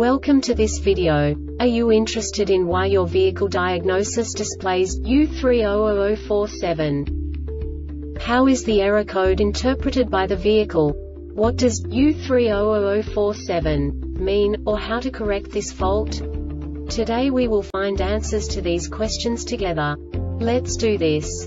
Welcome to this video. Are you interested in why your vehicle diagnosis displays U300047? How is the error code interpreted by the vehicle? What does U300047 mean, or how to correct this fault? Today we will find answers to these questions together. Let's do this.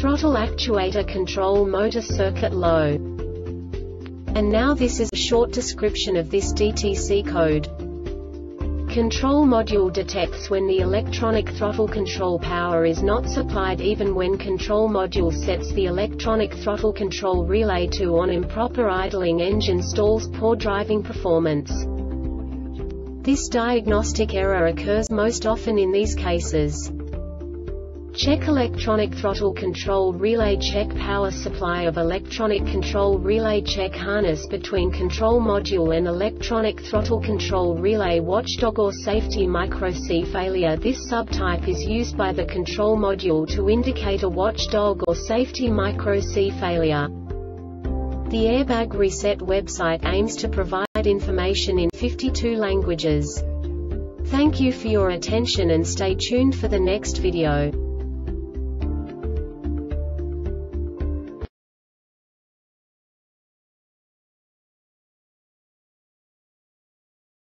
Throttle actuator control motor circuit low. And now this is a short description of this DTC code. Control module detects when the electronic throttle control power is not supplied even when control module sets the electronic throttle control relay to on improper idling engine stalls poor driving performance. This diagnostic error occurs most often in these cases. Check electronic throttle control relay check power supply of electronic control relay check harness between control module and electronic throttle control relay watchdog or safety micro C failure This subtype is used by the control module to indicate a watchdog or safety micro C failure. The Airbag Reset website aims to provide information in 52 languages. Thank you for your attention and stay tuned for the next video.